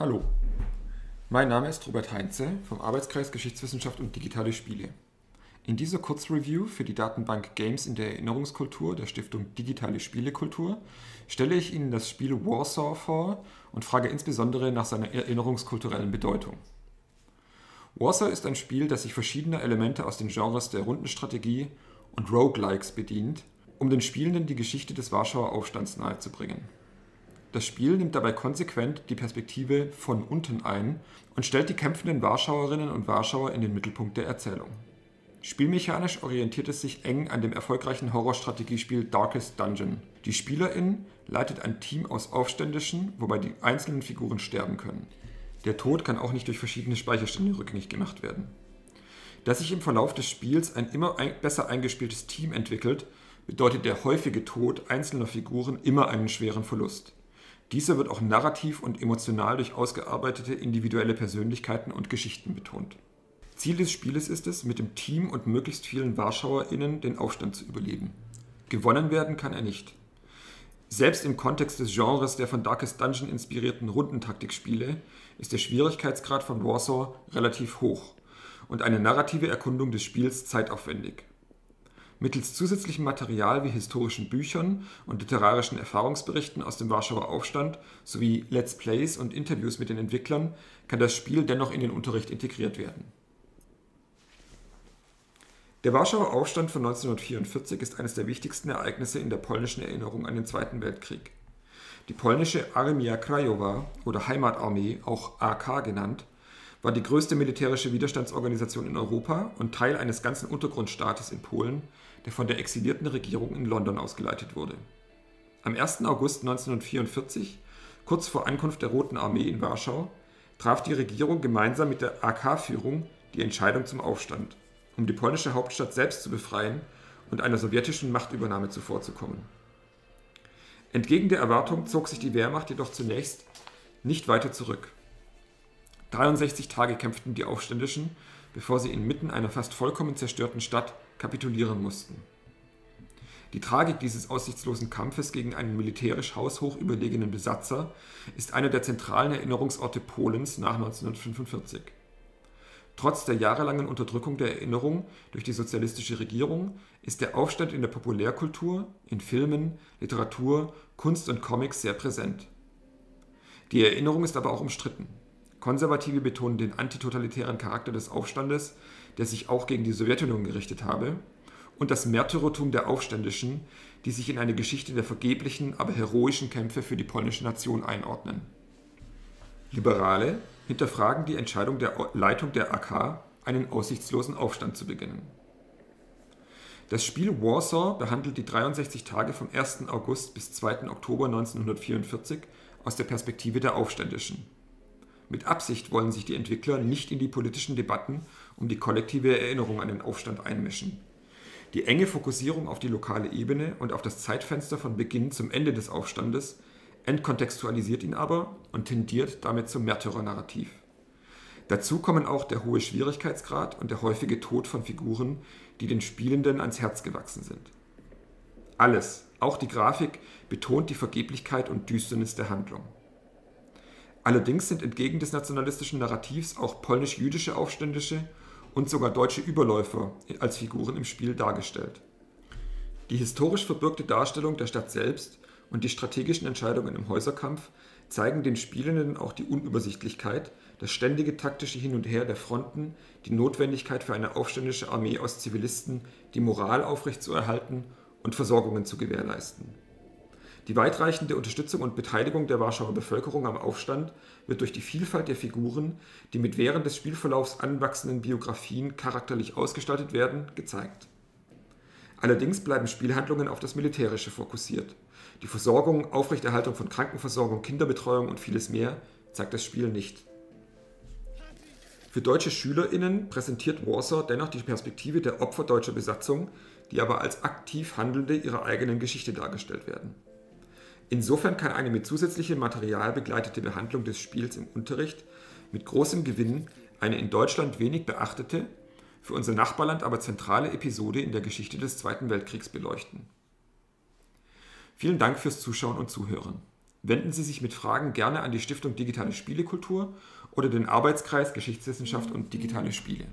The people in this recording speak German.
Hallo, mein Name ist Robert Heinze vom Arbeitskreis Geschichtswissenschaft und digitale Spiele. In dieser Kurzreview für die Datenbank Games in der Erinnerungskultur der Stiftung Digitale Spielekultur stelle ich Ihnen das Spiel Warsaw vor und frage insbesondere nach seiner erinnerungskulturellen Bedeutung. Warsaw ist ein Spiel, das sich verschiedener Elemente aus den Genres der Rundenstrategie und Roguelikes bedient, um den Spielenden die Geschichte des Warschauer Aufstands nahezubringen. Das Spiel nimmt dabei konsequent die Perspektive von unten ein und stellt die kämpfenden Warschauerinnen und Warschauer in den Mittelpunkt der Erzählung. Spielmechanisch orientiert es sich eng an dem erfolgreichen Horrorstrategiespiel Darkest Dungeon. Die Spielerin leitet ein Team aus Aufständischen, wobei die einzelnen Figuren sterben können. Der Tod kann auch nicht durch verschiedene Speicherstände rückgängig gemacht werden. Dass sich im Verlauf des Spiels ein immer besser eingespieltes Team entwickelt, bedeutet der häufige Tod einzelner Figuren immer einen schweren Verlust. Dieser wird auch narrativ und emotional durch ausgearbeitete individuelle Persönlichkeiten und Geschichten betont. Ziel des Spieles ist es, mit dem Team und möglichst vielen WarschauerInnen den Aufstand zu überleben. Gewonnen werden kann er nicht. Selbst im Kontext des Genres der von Darkest Dungeon inspirierten Rundentaktikspiele ist der Schwierigkeitsgrad von Warsaw relativ hoch und eine narrative Erkundung des Spiels zeitaufwendig. Mittels zusätzlichem Material wie historischen Büchern und literarischen Erfahrungsberichten aus dem Warschauer Aufstand sowie Let's Plays und Interviews mit den Entwicklern kann das Spiel dennoch in den Unterricht integriert werden. Der Warschauer Aufstand von 1944 ist eines der wichtigsten Ereignisse in der polnischen Erinnerung an den Zweiten Weltkrieg. Die polnische Armia Krajowa oder Heimatarmee, auch AK genannt, war die größte militärische Widerstandsorganisation in Europa und Teil eines ganzen Untergrundstaates in Polen, der von der exilierten Regierung in London ausgeleitet wurde. Am 1. August 1944, kurz vor Ankunft der Roten Armee in Warschau, traf die Regierung gemeinsam mit der AK-Führung die Entscheidung zum Aufstand, um die polnische Hauptstadt selbst zu befreien und einer sowjetischen Machtübernahme zuvorzukommen. Entgegen der Erwartung zog sich die Wehrmacht jedoch zunächst nicht weiter zurück. 63 Tage kämpften die Aufständischen, bevor sie inmitten einer fast vollkommen zerstörten Stadt kapitulieren mussten. Die Tragik dieses aussichtslosen Kampfes gegen einen militärisch haushoch überlegenen Besatzer ist einer der zentralen Erinnerungsorte Polens nach 1945. Trotz der jahrelangen Unterdrückung der Erinnerung durch die sozialistische Regierung ist der Aufstand in der Populärkultur, in Filmen, Literatur, Kunst und Comics sehr präsent. Die Erinnerung ist aber auch umstritten. Konservative betonen den antitotalitären Charakter des Aufstandes, der sich auch gegen die Sowjetunion gerichtet habe, und das Märtyrertum der Aufständischen, die sich in eine Geschichte der vergeblichen, aber heroischen Kämpfe für die polnische Nation einordnen. Liberale hinterfragen die Entscheidung der Leitung der AK, einen aussichtslosen Aufstand zu beginnen. Das Spiel Warsaw behandelt die 63 Tage vom 1. August bis 2. Oktober 1944 aus der Perspektive der Aufständischen. Mit Absicht wollen sich die Entwickler nicht in die politischen Debatten um die kollektive Erinnerung an den Aufstand einmischen. Die enge Fokussierung auf die lokale Ebene und auf das Zeitfenster von Beginn zum Ende des Aufstandes entkontextualisiert ihn aber und tendiert damit zum Märtyrernarrativ. Dazu kommen auch der hohe Schwierigkeitsgrad und der häufige Tod von Figuren, die den Spielenden ans Herz gewachsen sind. Alles, auch die Grafik, betont die Vergeblichkeit und Düsternis der Handlung. Allerdings sind entgegen des nationalistischen Narrativs auch polnisch-jüdische Aufständische und sogar deutsche Überläufer als Figuren im Spiel dargestellt. Die historisch verbürgte Darstellung der Stadt selbst und die strategischen Entscheidungen im Häuserkampf zeigen den Spielenden auch die Unübersichtlichkeit, das ständige taktische Hin und Her der Fronten, die Notwendigkeit für eine aufständische Armee aus Zivilisten, die Moral aufrechtzuerhalten und Versorgungen zu gewährleisten. Die weitreichende Unterstützung und Beteiligung der Warschauer Bevölkerung am Aufstand wird durch die Vielfalt der Figuren, die mit während des Spielverlaufs anwachsenden Biografien charakterlich ausgestaltet werden, gezeigt. Allerdings bleiben Spielhandlungen auf das Militärische fokussiert. Die Versorgung, Aufrechterhaltung von Krankenversorgung, Kinderbetreuung und vieles mehr zeigt das Spiel nicht. Für deutsche SchülerInnen präsentiert Warsaw dennoch die Perspektive der Opfer deutscher Besatzung, die aber als aktiv Handelnde ihrer eigenen Geschichte dargestellt werden. Insofern kann eine mit zusätzlichem Material begleitete Behandlung des Spiels im Unterricht mit großem Gewinn eine in Deutschland wenig beachtete, für unser Nachbarland aber zentrale Episode in der Geschichte des Zweiten Weltkriegs beleuchten. Vielen Dank fürs Zuschauen und Zuhören. Wenden Sie sich mit Fragen gerne an die Stiftung Digitale Spielekultur oder den Arbeitskreis Geschichtswissenschaft und digitale Spiele.